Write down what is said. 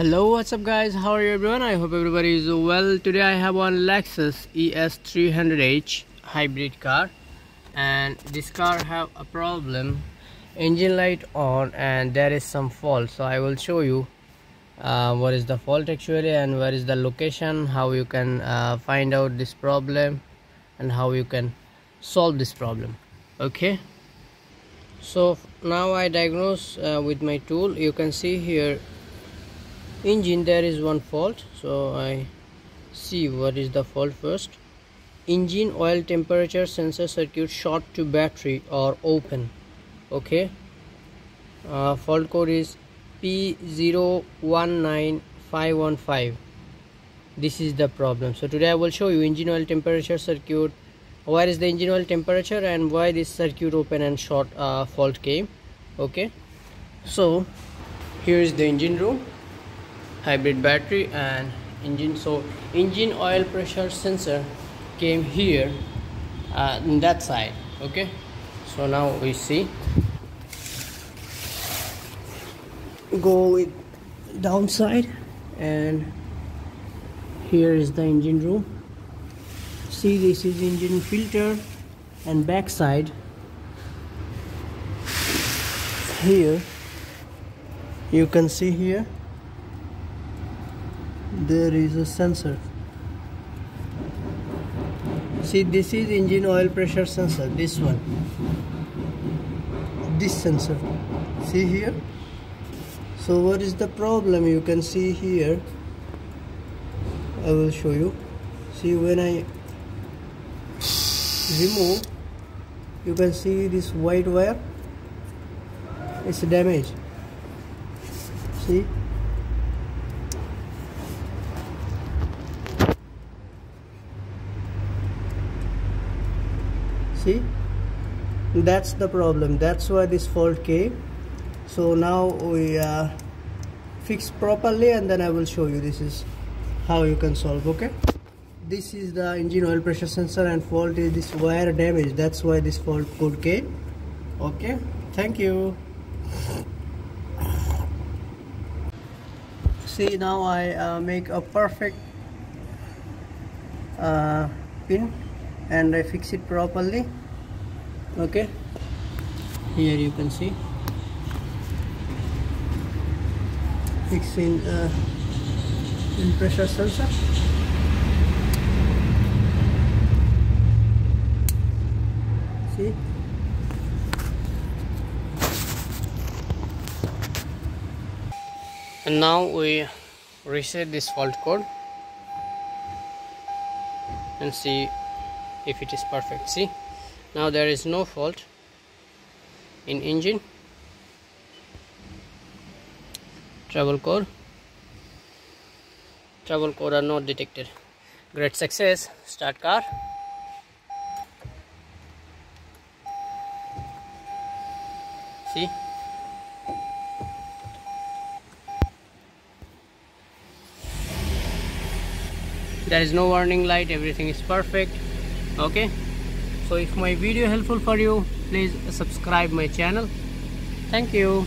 hello what's up guys? How are you everyone? I hope everybody is well. Today i have one lexus es300h hybrid car and this car have a problem. Engine light on and there is some fault. So i will show you uh, what is the fault actually and where is the location how you can uh, find out this problem and how you can solve this problem. Okay? So now i diagnose uh, with my tool. You can see here engine there is one fault so I see what is the fault first. Engine oil temperature sensor circuit short to battery or open okay? Uh, fault code is P019515 this is the problem. So today I will show you engine oil temperature circuit. Where is the engine oil temperature and why this circuit open and short uh, fault came okay? So here is the engine room hybrid battery and engine. So engine oil pressure sensor came here uh, in that side okay? So now we see. Go with downside and here is the engine room. See this is engine filter and backside. Here you can see here there is a sensor. See this is engine oil pressure sensor this one. This sensor. See here? So what is the problem? You can see here. I will show you. See when I remove you can see this white wire. It's damaged. See see? That's the problem. That's why this fault came. So now we uh, fix properly and then I will show you. This is how you can solve okay? This is the engine oil pressure sensor and fault is this wire damage. That's why this fault code came. Okay? Thank you. See now I uh, make a perfect uh, pin and I fix it properly. Okay? Here you can see. Fixing uh, in pressure sensor. See? And now we reset this fault code and see if it is perfect. See now there is no fault in engine. Trouble code trouble code are not detected. Great success. Start car. See? There is no warning light. Everything is perfect okay? So if my video helpful for you please subscribe my channel. Thank you